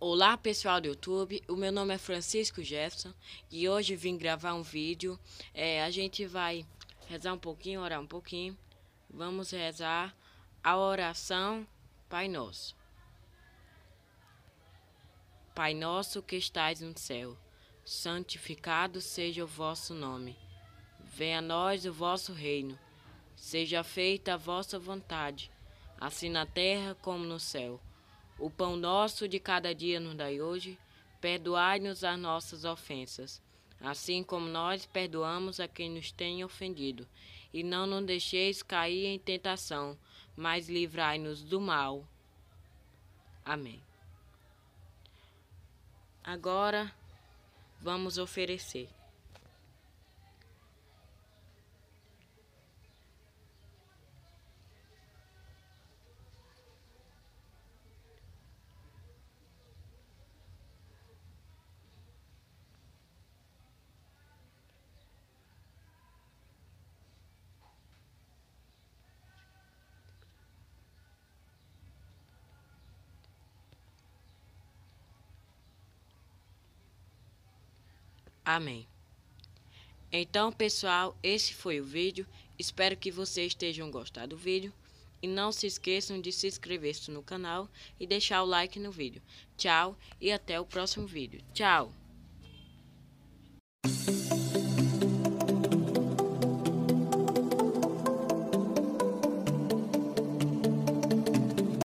Olá pessoal do YouTube, o meu nome é Francisco Jefferson e hoje vim gravar um vídeo. É, a gente vai rezar um pouquinho, orar um pouquinho. Vamos rezar a oração Pai Nosso. Pai nosso que estais no céu, santificado seja o vosso nome. Venha a nós o vosso reino. Seja feita a vossa vontade, assim na terra como no céu. O pão nosso de cada dia nos dai hoje, perdoai-nos as nossas ofensas, assim como nós perdoamos a quem nos tem ofendido. E não nos deixeis cair em tentação, mas livrai-nos do mal. Amém. Agora vamos oferecer. Amém. Então, pessoal, esse foi o vídeo. Espero que vocês tenham gostado do vídeo. E não se esqueçam de se inscrever no canal e deixar o like no vídeo. Tchau e até o próximo vídeo. Tchau!